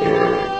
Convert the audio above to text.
Yeah.